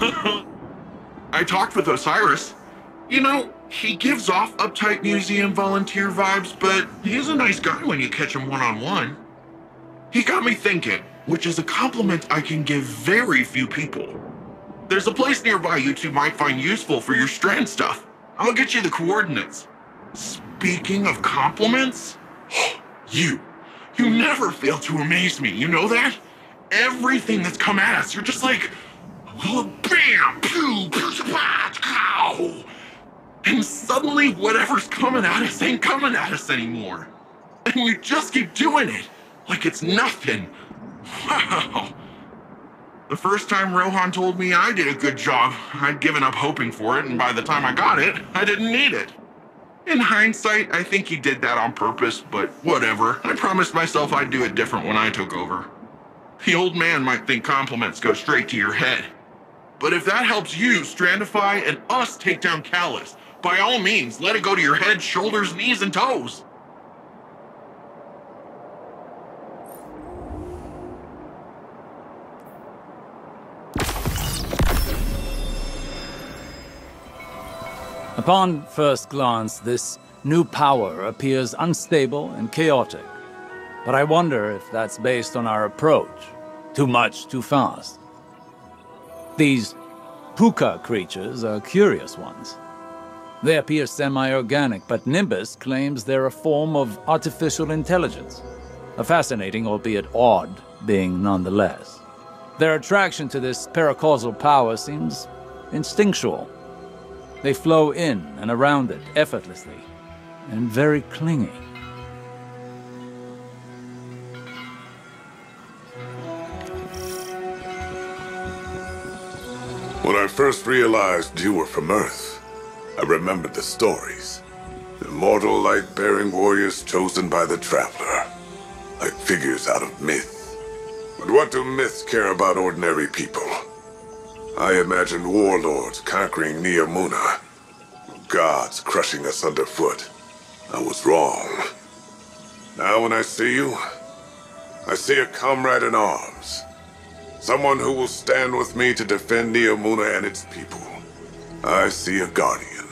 I talked with Osiris. You know, he gives off uptight museum volunteer vibes, but he's a nice guy when you catch him one on one. He got me thinking, which is a compliment I can give very few people. There's a place nearby you two might find useful for your strand stuff. I'll get you the coordinates. Speaking of compliments, you, you never fail to amaze me, you know that? Everything that's come at us, you're just like, bam, pew, pew. And suddenly whatever's coming at us ain't coming at us anymore. And you just keep doing it, like it's nothing. Wow. The first time Rohan told me I did a good job, I'd given up hoping for it, and by the time I got it, I didn't need it. In hindsight, I think he did that on purpose, but whatever. I promised myself I'd do it different when I took over. The old man might think compliments go straight to your head. But if that helps you strandify and us take down Calus, by all means, let it go to your head, shoulders, knees, and toes. Upon first glance, this new power appears unstable and chaotic. But I wonder if that's based on our approach. Too much, too fast. These pouka creatures are curious ones. They appear semi-organic, but Nimbus claims they're a form of artificial intelligence. A fascinating, albeit odd, being nonetheless. Their attraction to this paracausal power seems instinctual. They flow in and around it effortlessly, and very clingy. When I first realized you were from Earth, I remembered the stories. Immortal light-bearing warriors chosen by the Traveler, like figures out of myth. But what do myths care about ordinary people? I imagined warlords conquering Neomuna, gods crushing us underfoot. I was wrong. Now when I see you, I see a comrade in arms. Someone who will stand with me to defend Neomuna and its people. I see a guardian.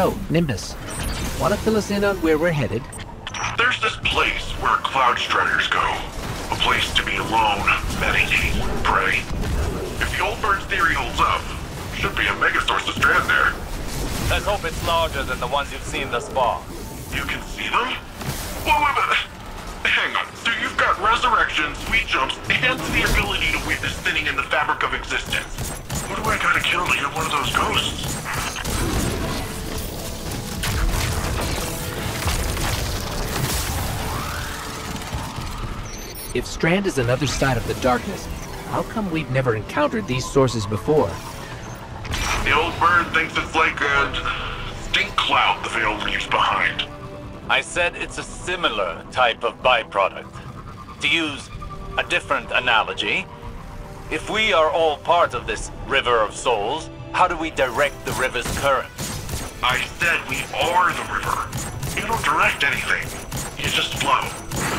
So, Nimbus, want to fill us in on where we're headed? There's this place where cloud striders go. A place to be alone, meditate, pray. If the old bird's theory holds up, should be a mega source of strand there. Let's hope it's larger than the ones you've seen thus far. You can see them? Wait, wait, wait. Hang on. So you've got resurrection, sweet jumps, and the ability to witness thinning in the fabric of existence. What do I gotta kill to get one of those ghosts? If Strand is another side of the darkness, how come we've never encountered these sources before? The old bird thinks it's like a stink cloud the veil leaves behind. I said it's a similar type of byproduct. To use a different analogy, if we are all part of this river of souls, how do we direct the river's current? I said we are the river. You don't direct anything. You just flow.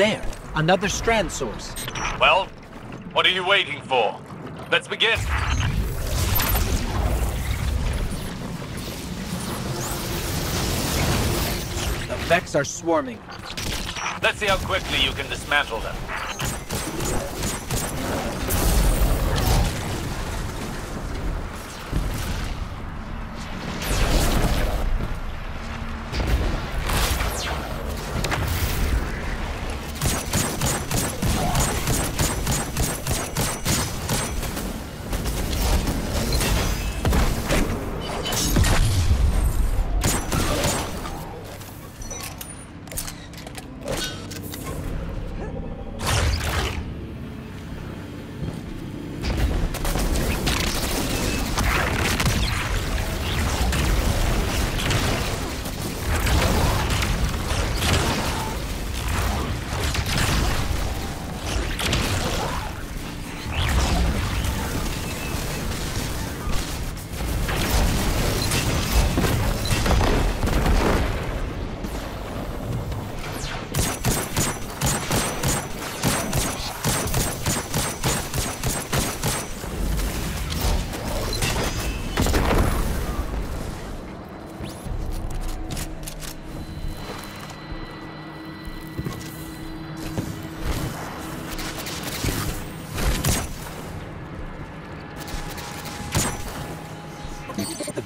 There, another Strand source. Well, what are you waiting for? Let's begin. The Vex are swarming. Let's see how quickly you can dismantle them.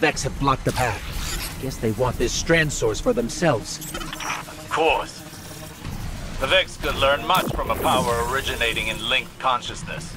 Vex have blocked the path. Guess they want this strand source for themselves. Of course. The Vex could learn much from a power originating in linked consciousness.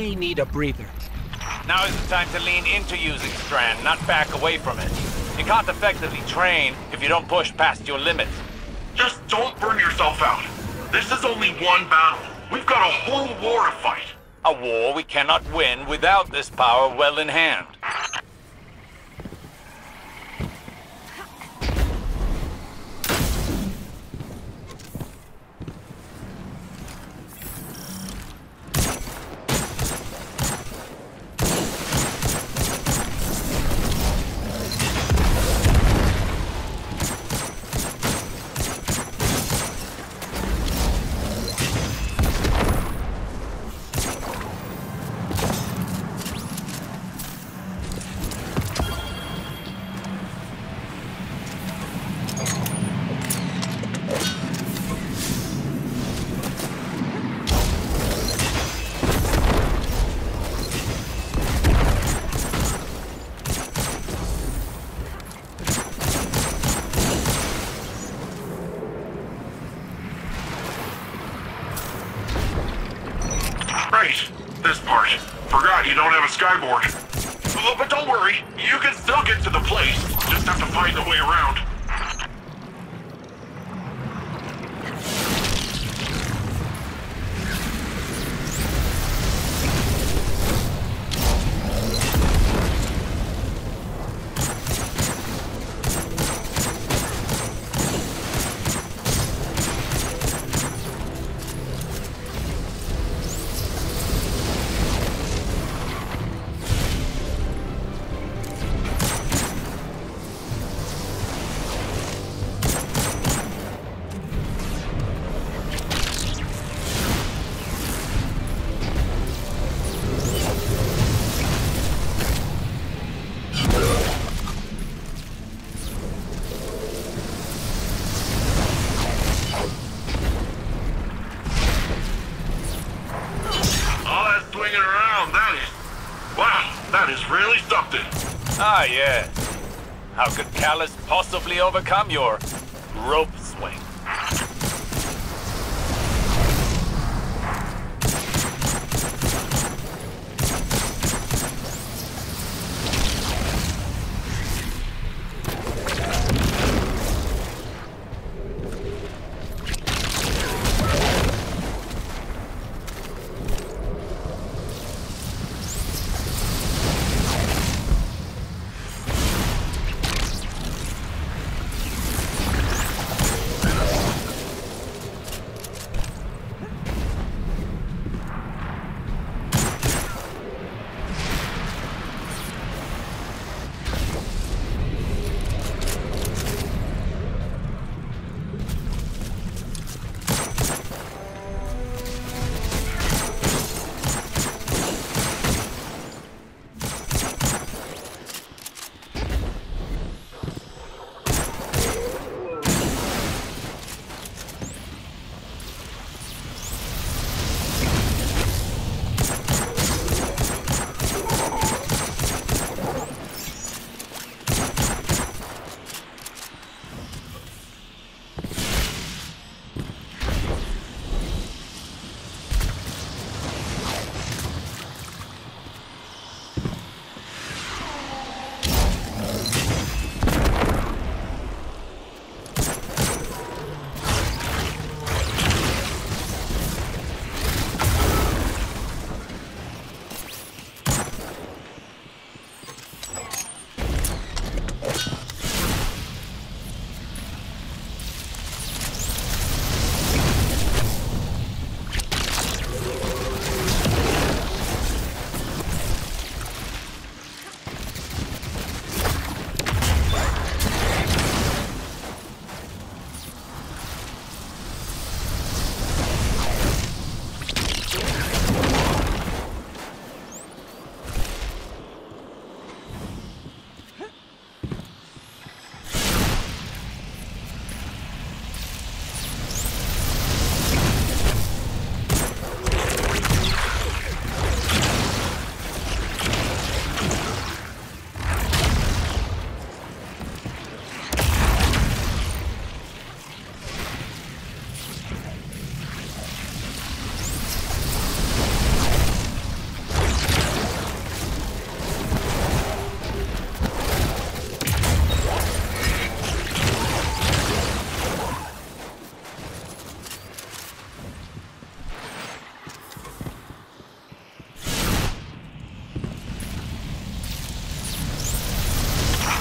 May need a breather. Now is the time to lean into using Strand, not back away from it. You can't effectively train if you don't push past your limits. Just don't burn yourself out. This is only one battle. We've got a whole war to fight. A war we cannot win without this power well in hand. Skyboard. That is... Wow, that is really something. Ah, yes. How could Calus possibly overcome your rope swing?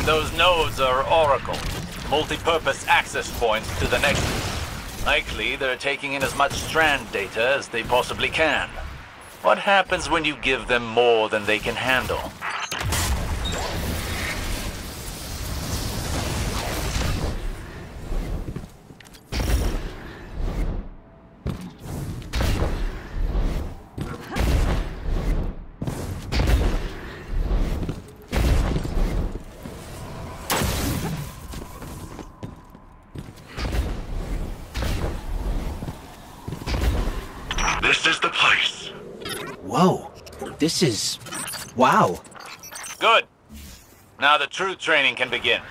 Those nodes are Oracle, multi-purpose access points to the Nexus. Likely they're taking in as much strand data as they possibly can. What happens when you give them more than they can handle? Is. Wow. Good. Now the true training can begin.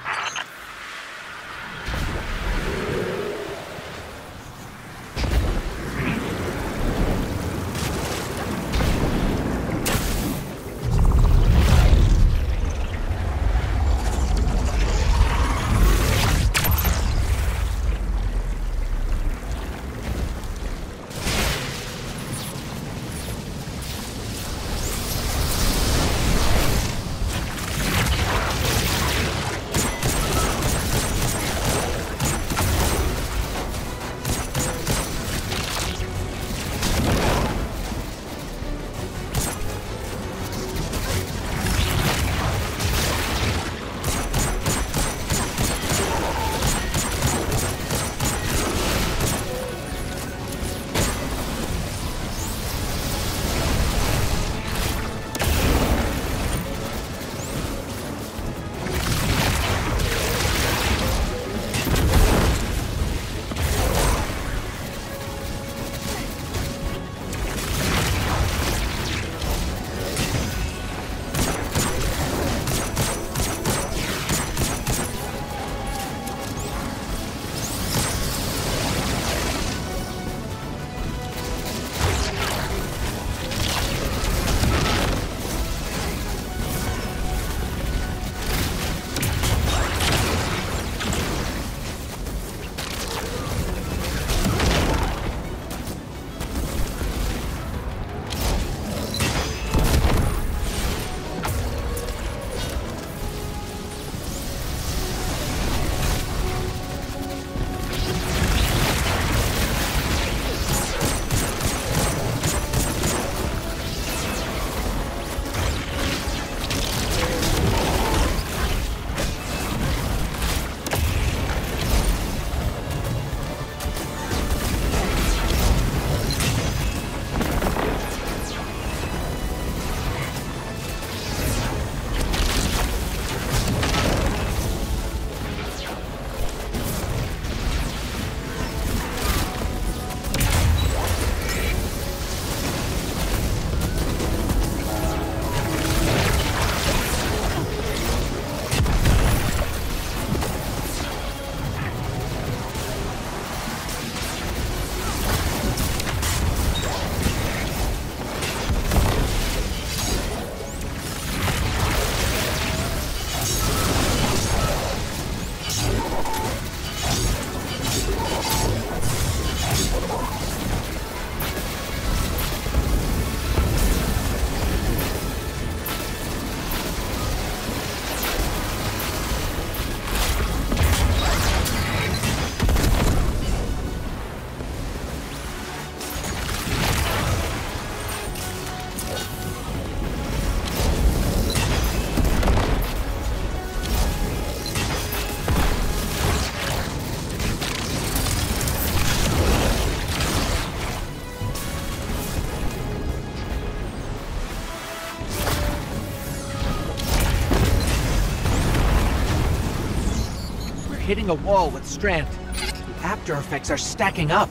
Hitting a wall with Strand. The after effects are stacking up.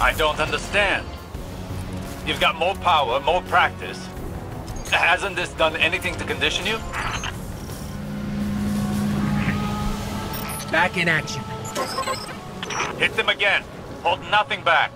I don't understand. You've got more power, more practice. Hasn't this done anything to condition you? Back in action. Hit them again. Hold nothing back.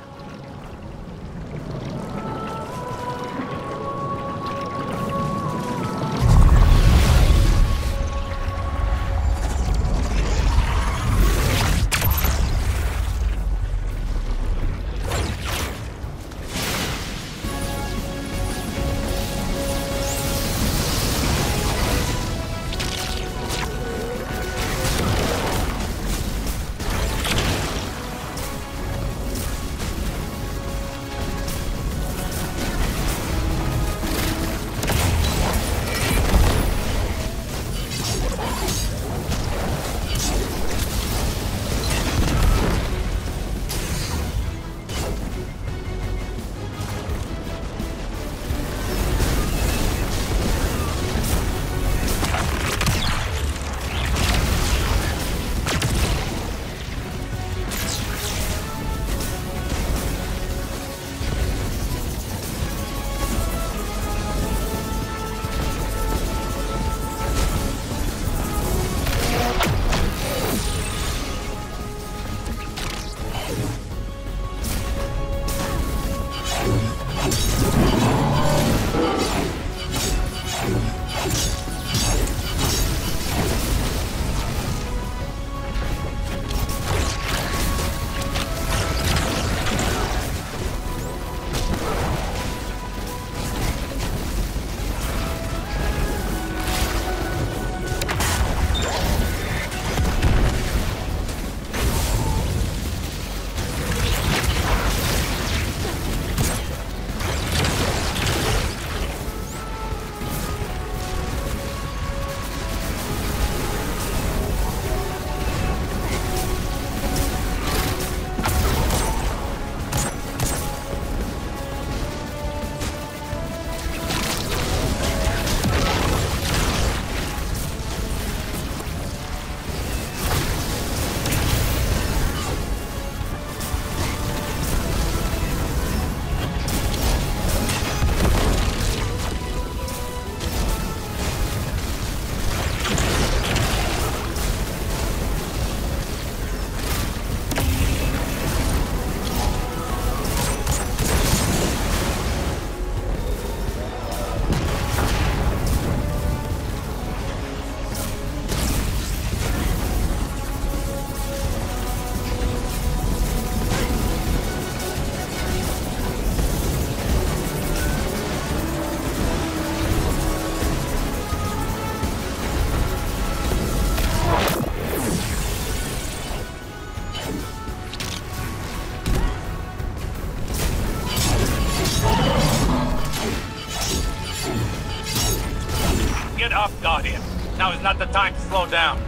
Slow down.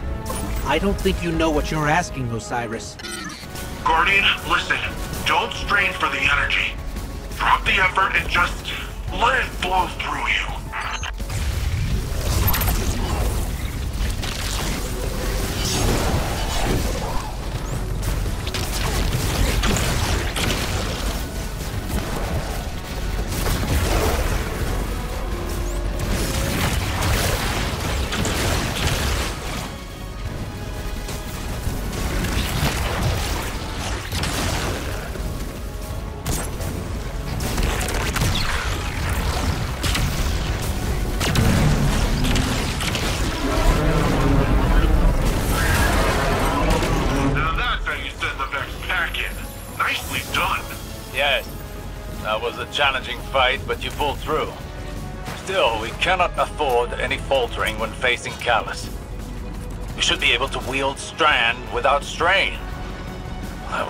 I don't think you know what you're asking, Osiris. Guardian, listen. Don't strain for the energy. Drop the effort and just let it flow through you. Challenging fight, but you pulled through. Still, we cannot afford any faltering when facing Calus. We should be able to wield Strand without strain.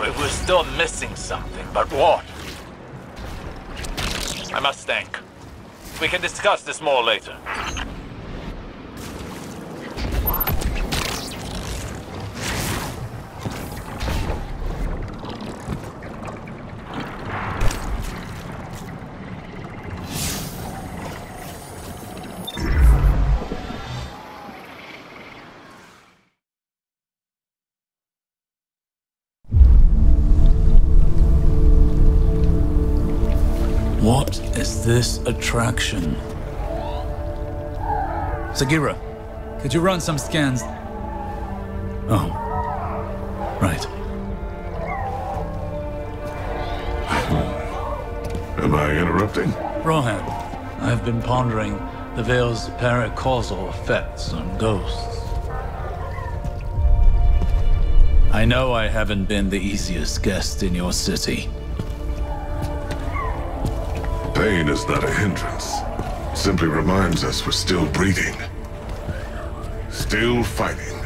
We- We're still missing something, but what? I must think. We can discuss this more later. This attraction? Sagira, could you run some scans? Oh. Right. Hmm. Am I interrupting? Rohan, I've been pondering the Veil's paracausal effects on ghosts. I know I haven't been the easiest guest in your city. Pain is not a hindrance. Simply reminds us we're still breathing. Still fighting.